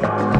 Bye.